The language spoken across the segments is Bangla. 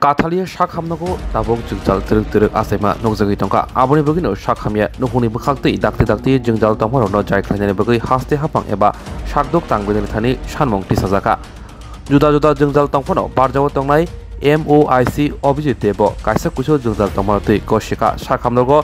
kathaliya shak hamnago tabok jungjal teruk teruk asema nokjagui tongka aboni bogino shak hamya nuhuni bukhaktei dakte dakte jungjal tongmaro no jai khlainani bagui haste hapang eba shakdok tangbedeni thani sanmong tisajaka juda juda jungjal tongfano barjawo tongnai MOIC Abhijit Deb কাইসা কুচো জুংজাল তমারতৈ কশিকা সাখামনগো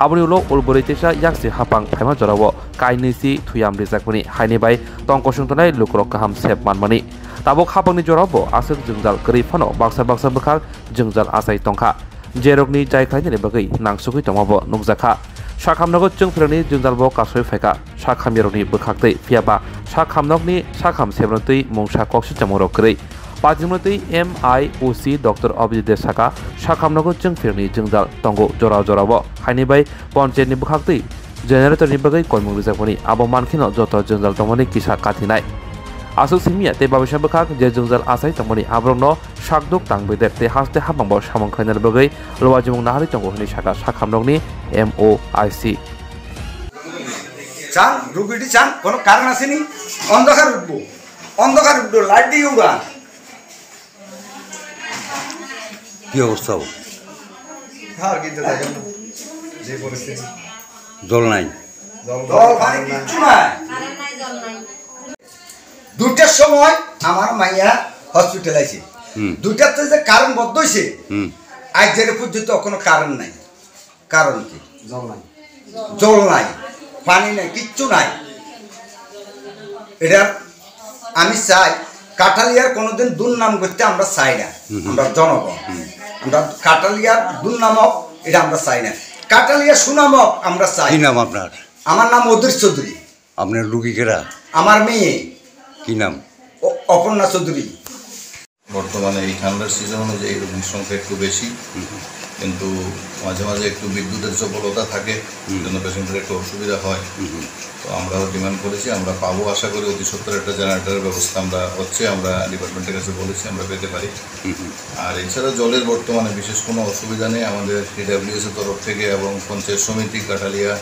아브리올로 올브리테샤 약시 하방 파이마 저라워 까이니시 투얌 리자쿠니 하이니바이 덩코슝토나이 루크로카함 셉만마니 তাবক হাবংনি জরাবো আসক জংজাল গরি ফনো বাক্সা বাক্সা বখার জংজাল আসাই তংখা। জেরকনি জায়খায়নি বাকি নাংসুকি তমাবো নুকজাখা সাখামনগর চং ফেরনি জংজালবো কাসই ফাইকা সাখামিয়ারনি বখাকতে ফিয়াবা। সাখামনগনি সাখাম সেবনতই মুংসা কক্সি চামরক গরি 빠짐으로의 MIOC ডক্টর অভিজিতের শাখা শাখামনগর জং ফিরনি জংজাল, তঙ্গ জরা জরাব, হাইনিবাই পঞ্চের নিবখাক্তি জেনারেটর নিবাগৈ কর্মী বিজাপনি আবো মানখিন যত জংজাল তমনি কিসা কাথি নাই। আসল সিমিয়া তে বাবে সাবখাক যে জংজাল আসাই তমনি আবরণ শাকদুক তাংবৈদের তে হাসতে হাবাংব সামংখাইনের বগৈ লোয়াজিমং নাহারি তঙ্গহনি শাখা, শাখামনগনি এমও আইসি চান, রুগীটি চান, কোনো কারণ আসেনি অন্ধকার উঠবো। অন্ধকার উঠবো, লাইট দিয়ে উড়ান। কি অবস্থা হ্যাঁ জল নাই। জল পানি কিচ্ছু নাই। দুটার সময় আমার মাইয়া হসপিটাল আছে হুম। দুটার তো যে কারণ বদ্ধ হয়েছে আজ যেটা পর্যন্ত কোনো কারণ নাই। কারণ কি? জল নাই। জল নাই পানি নাই কিচ্ছু নাই। এটা আমি চাই কাঠালিয়ার কোনোদিন দুর্নাম করতে আমরা চাই না। আমরা জনগণ। আমরা কাঠালিয়ার দুর্নামক এটা আমরা চাই না। কাটালিয়া সুনামক আমরা চাই। কি নাম আপনার? আমার নাম অধীর চৌধুরী। আপনার রুগীকেরা আমার মেয়ে। কি নাম? অপর্ণা চৌধুরী। বর্তমানে এই ঠান্ডার সিজন অনুযায়ী রোগীর সংখ্যা একটু বেশি। কিন্তু মাঝে মাঝে একটু বিদ্যুতের সফলতা থাকে জন্য পেশেন্টের একটু অসুবিধা হয়। তো আমরাও ডিমান্ড করেছি আমরা পাবো আশা করি অতি সত্তর একটা জেনারেটরের ব্যবস্থা আমরা হচ্ছে আমরা ডিপার্টমেন্টের কাছে বলেছি আমরা পেতে পারি। আর এছাড়া জলের বর্তমানে বিশেষ কোনো অসুবিধা নেই আমাদের ডিডাব্লিউএস এর তরফ থেকে এবং পঞ্চায়েত সমিতি কাটালিয়া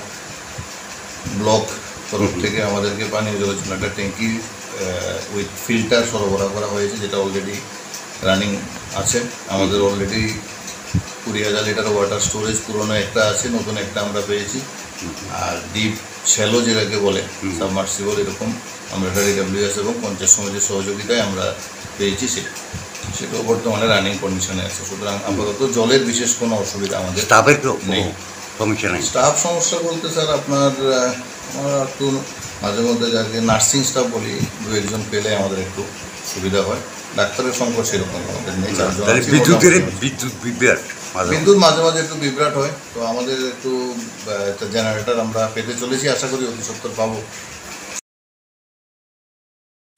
ব্লক তরফ থেকে আমাদেরকে পানীয় জলের জন্য একটা ট্যাঙ্কি উইথ ফিল্টার সরবরাহ করা হয়েছে যেটা অলরেডি রানিং আছে। আমাদের অলরেডি কুড়ি হাজার লিটার ওয়াটার স্টোরেজ পুরনো একটা আছে নতুন একটা আমরা পেয়েছি। আর ডিপ শ্যালো যেটাকে বলে সাবমার্সিবল এরকম আমরা একটা ডিডাব্লিউএস এবং পঞ্চায়েত সমিতির সহযোগিতায় আমরা পেয়েছি সেটা সেটাও বর্তমানে রানিং কন্ডিশনে আছে। সুতরাং আপাতত জলের বিশেষ কোনো অসুবিধা আমাদের স্টাফের নেই। সমস্যা নাই? স্টাফ সমস্যা বলতে স্যার আপনার আমরা একটু মাঝে মধ্যে যাকে নার্সিং স্টাফ বলি দু একজন পেলে আমাদের একটু সুবিধা হয়। ডাক্তারের সংকট সেরকম আমাদের নেই। বিদ্যুতের বিদ্যুৎ বিভ্রাট বিদ্যুৎ মাঝে মাঝে একটু বিভ্রাট হয় তো আমাদের একটু একটা জেনারেটর আমরা পেতে চলেছি আশা করি অতি সত্তর পাবো।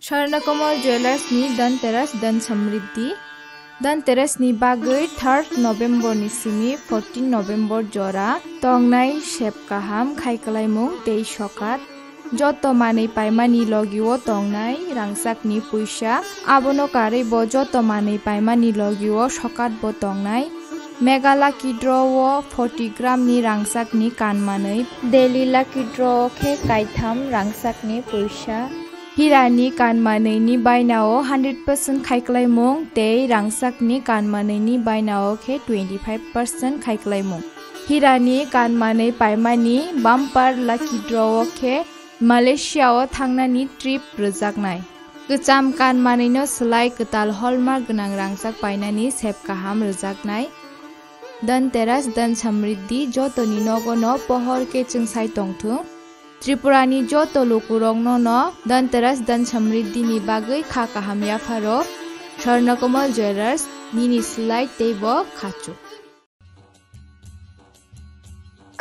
স্বর্ণকমল জুয়েলার্স নি ধনতেরাস ধন সমৃদ্ধি। ধনতেরাস নি বাগৈ থার্ড নভেম্বর নিশিমি ফোরটিন নভেম্বর জরা টংনাই সেব কাহাম খাইকলাইমুং তেই সকাত যত মানে পাইমানি লগিও টংনাই তংনাই রাংসাকনি পয়সা আবনকারে ব যত মানে পাইমানি লগিও সকাত ব তংনাই मेगाला किद्र'आव फटिग्रामनि रांसाकनि कानमानै देलिला किद्र'आव खे गायथाम रांसाकनि पैसा हिरानि कानमानैनि बायनाव हान्ड्रेड पार्सेन्ट खायख्लायमुं ते रांसाकनि कानमानैनि बायनाव खे टुवेन्टि फाइभ पार्सेन्ट खायख्लायमुं। हिरानि कानमानै पायमानि बाम्पार लाकिद्र'आव खे मालेशियाव थांनायनि ट्रिप रोजाबनाय। गोजाम कानमानैनो सोलाय गोदाल हलमार्क गोनां रांसाक बायनानै सेब गाहाम रोजाबनाय। धन तेरास धन समृद्धि जो तो निनोगो नो पहर के चिंसाई तोंगथुं त्रिपुरानि जो तो लोकुरंग नो नो धन तेरास धन समृद्धि नि बागै खा काहाम याफारो स्वर्णकमल ज्वेलर्स निनि सिलाई तेब खाचुक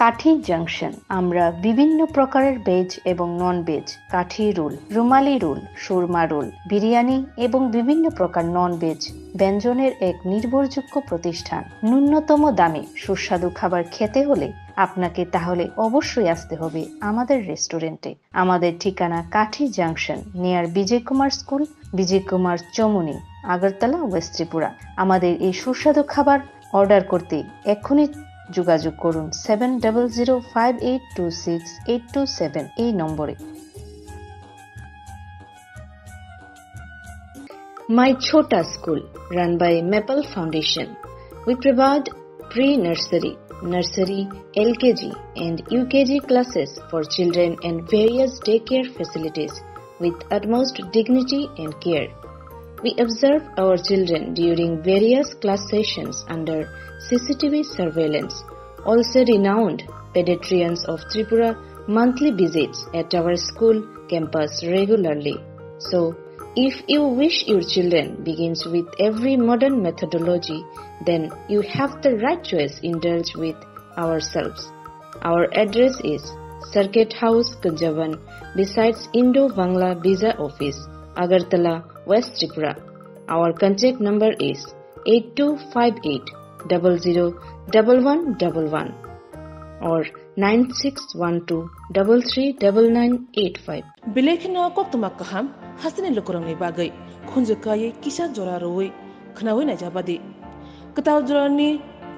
কাঠি জাংশন। আমরা বিভিন্ন প্রকারের ভেজ এবং non veg kathi roll, rumali roll, Surma roll, biryani এবং বিভিন্ন প্রকার নন ভেজ ব্যঞ্জনের এক নির্ভরযোগ্য প্রতিষ্ঠান। ন্যূনতম দামে সুস্বাদু খাবার খেতে হলে আপনাকে তাহলে অবশ্যই আসতে হবে আমাদের রেস্টুরেন্টে। আমাদের ঠিকানা Kathi junction near Bijoy Kumar school, Bijoy Kumar Chowmuhani, Agartala, west Tripura. আমাদের এই সুস্বাদু খাবার অর্ডার করতে এক্ষুনি যোগাযোগ করুন seven double zero five eight two six eight two seven এই নম্বরে My Chota School, run by Maple Foundation. We provide pre-nursery, nursery, LKG and UKG classes for children and various daycare facilities with utmost dignity and care. We observe our children during various class sessions under CCTV surveillance. Also renowned pediatricians of Tripura monthly visits at our school campus regularly. So, if you wish your children begins with every modern methodology, then you have the right choice indulge with ourselves. Our address is Circuit House, Kunjavan, besides Indo-Bangla Visa Office, Agartala, West Tripura. Our contact number is 8258 001111 or 9612 339985. Bilekino koktuma kaham hasini lokorongni bagai khunje kaye kisa jora roi khnawi na jabadi ketaw jorani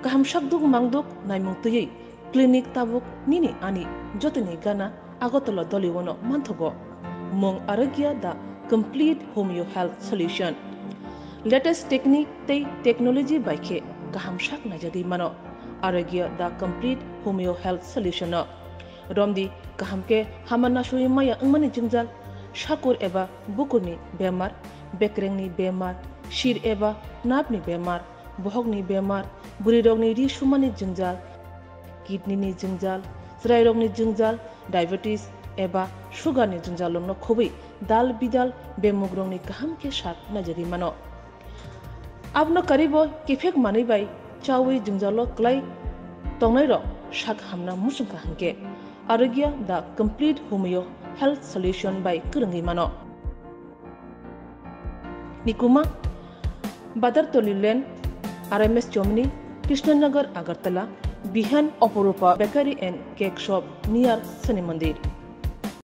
kaham shakduk mangduk naimung tuyi clinic tabuk nini ani jotini gana agotolo doliwono manthogo mong aragya da complete homeo health solution. Latest technique te technology by ke kaham shak na jadi mano. Aragya the complete homeo health solution. Romdi kaham ke haman na shuyi maya umani jingzal shakur eba bukuni bemar বেকরেংনি বেমার শির bemar নাপনি বেমার বহকনি shumani jingzal kidney ni jingzal কিডনিনি জঞ্জাল jingzal diabetes জঞ্জাল sugar ni সুগারনি জঞ্জাল khubi दाल बिदाल बेमुग्रंनि गाहाम के साथ नजरि मानो आपनो करीबो किफेक मानै बाय चावै जिंजालो क्लाय तंनाय रो शाक हामना मुसुंका हंके Arogya the complete homeo health solution by kurungi mano nikuma badar tolilen rms chomni krishnanagar agartala bihan oporupa bakery and cake shop near sani mandir